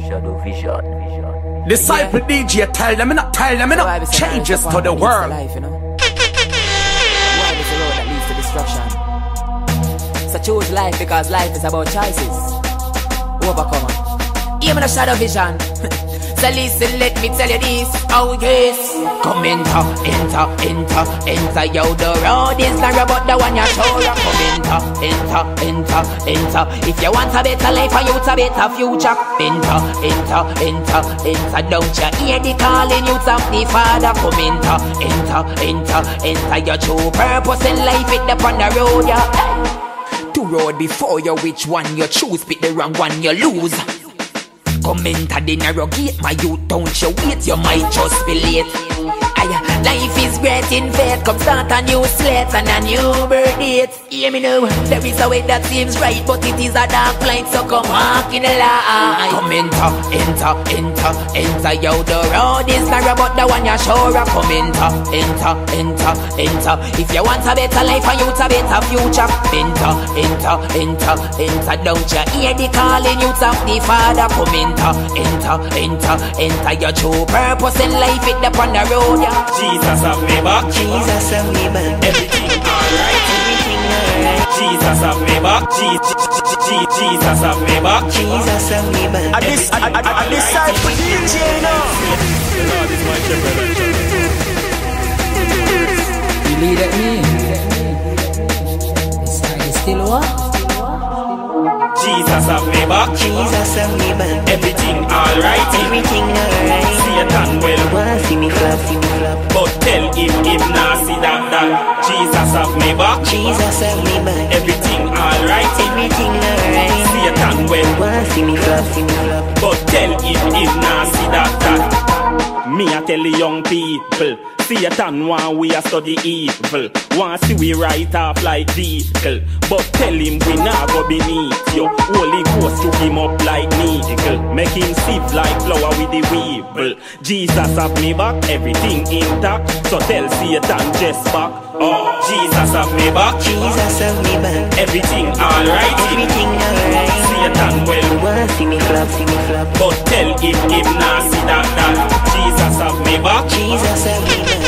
Shado Vijon. vision. Disciple DJ, tell them, not tell them, not changes to the world. Life, you know? Why is the road that leads to destruction? So choose life because life is about choices. Ovacomma. Even a Shado Vijon. So listen, let me tell you this. Oh yes. Come enter, enter, enter, enter. Yo, the road is not about the one you ya. Come enter, enter, enter, enter. If you want a better life and you a better future, enter, enter, enter, enter. Don't you hear the calling you of the Father? Come enter, enter, enter, enter. Your true purpose in life it upon the road, yeah. Two road before you, which one you choose? Pick the wrong one, you lose. Come enter the narrow gate, my youth, don't you wait, you might just be late. Life is great in faith, come start a new slate and a new birth date. Hear me now, there is a way that seems right, but it is a dark light, so come walk in the light. Come enter, enter, enter, enter, yo, the road is not about the one you sure of. Come enter, enter, enter, enter. If you want a better life and you a better future, enter, enter, enter, enter. Don't you hear the calling you of the Father? Come enter, enter, enter, enter. Your true purpose in life it upon the road, yeah. Jesus have me back. Jesus have me back. Everything alright. Everything alright. Jesus have me back. Je- Je- Je- Jesus have me back. Jesus have me back. I this, I, I, I disciple DJ, you know. The Lord is my shepherd. You lead at me. This side is still what? Jesus have me back. Jesus have me back. Everything alright. Everything alright. Satan well, Wanna see me flop, see Jesus have me back. Jesus have me back. Everything alright. Everything alright. Satan well, Wanna see me flop, see me flop. but tell him him nah see that that. Me a tell the young people. Satan want we a study evil? Want see we right off like vehicle? But tell him we nah go beneath you. Holy Ghost to him up like needle Make him sieve like flour with the weevil. Jesus have me back, everything intact. So tell Satan just back Oh, Jesus have me back. Jesus have me back. Everything alright. Everything alright. Satan well Wanna see me flop, see me flop. But tell him him nah see that that. Jesus have me back. Jesus have me back.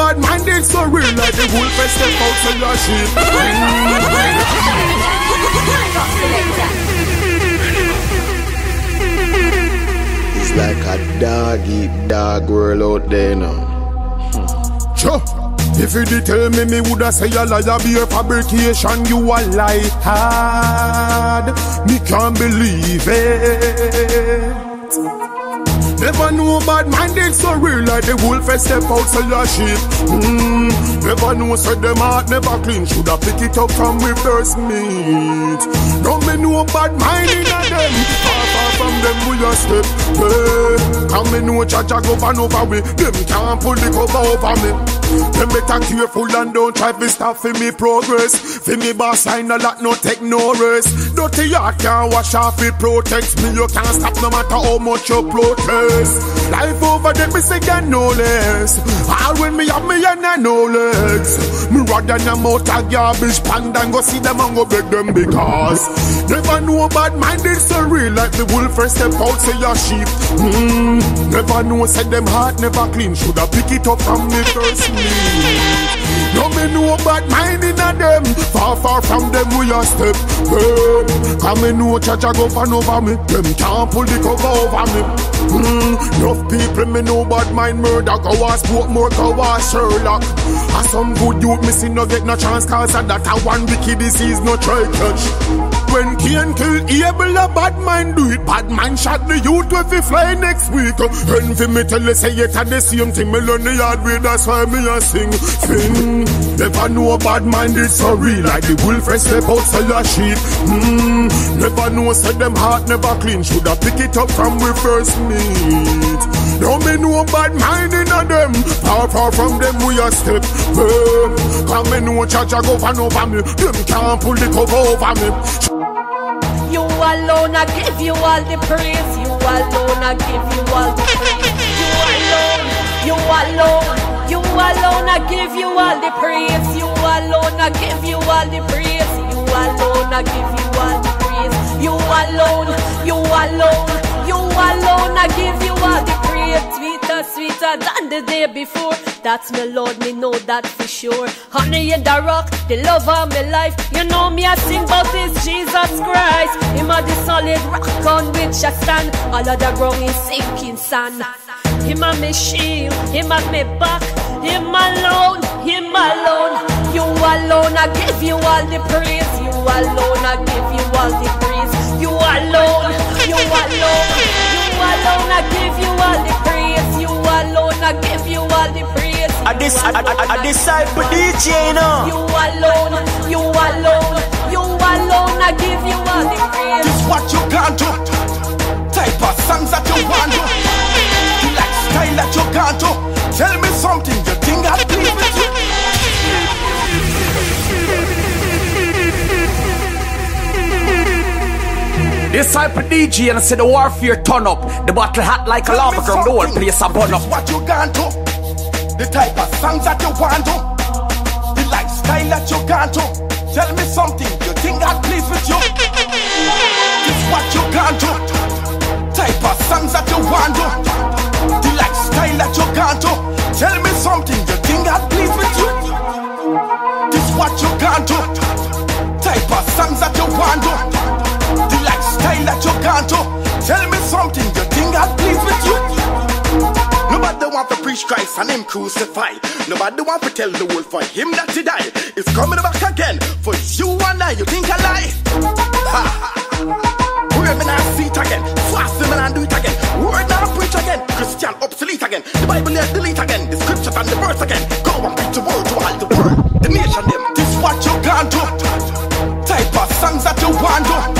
Bad mind is so real like the wolf and step out to your sheep. It's like a dog eat dog world out there now. Sure. If you did tell me, me woulda say a liar be a fabrication. You a lie hard. Me can't believe it. Never know bad mind is so real like the wolf and step out so your sheep. Mm. Never know said them heart never clean. Shoulda pick it up from we first meet. Don't me know bad mind in a them. Far far from them we a step. Hey. Come me know Jaja go ban over we. Them can't pull the cover over me. Them better careful and don't try to stop me progress. For me boss line a lot no take no rest. Dirty heart can't wash off it protects me. You can't stop no matter how much you protest. Life over there me say get no less. All when me have me and I no legs. Me rather than out a garbage pan than go see them and go beg them because never know bad mind is so real like the wolf first step out say your sheep. Mm. Never know say them heart never clean. Shoulda pick it up from me first meet. No me know bad mind in a them Far far from them we a step hey. Come me know church a go fan over me Them can't pull the cover over me mm. Enough people me know bad mind murder Go ask more go ask Sherlock And some good youth me see no get no chance Cause of that a one wicked disease no try catch when Cain kill Abel, a bad man do it. Bad man shot the youth if he fly next week. For me tell you say it a the same thing. Me learn the hard way, that's why me a sing. Sing. Never know bad mind is so real. Like the wolf and step out sell a sheep. Mm. Never know say them heart never clean. Shoulda pick it up from we first meet. Don't me know bad mind in a them. Far far from them we a step. Hey. Come me know charge a go over me. Them can't pull the cover over me. You alone, I give you all the praise. You alone, I give you all the praise. Give you all the praise. You alone, I give you all the praise. You alone, I give you all the praise. You alone, you alone, you alone, I give you all the praise. Sweeter than the day before. That's my Lord, me know that for sure. Honey in the rock, the love of my life. You know me, I sing about this Jesus Christ. Him a the solid rock on which I stand. All of the ground is sinking sand. Him a me shield, him a me back. Him alone, him alone. You alone, I give you all the praise. You alone, I give you all the praise. You alone, you alone, you alone, I give you all the praise. You alone, I give you all the praise. I dis I, I, I, I disciple DJ, you know. You alone, you alone, you alone, I give you all the praise. This what you can do. Type of songs that you want to. The lifestyle that you can do. Tell me Disciple DJ and I say the warfare turn up. The battle hot like a Tell me lava from the whole place a burn up. What you can do. The type of songs that you want to. The lifestyle that you can do. Tell me something you think I'll please with you. This what you can do. Type of songs that you want to. The lifestyle that you can do. Tell me something preach Christ and him crucified. Nobody want to tell the world for him that he die. It's coming back again for you and I. You think I lie? Ha. Word me not see it again. Fast me and do it again. Word not preach again. Christian obsolete again. The Bible there delete again. The scriptures and the verse again. Go and preach the word to all the world. The nation them. This what you can do. Type of songs that you want to.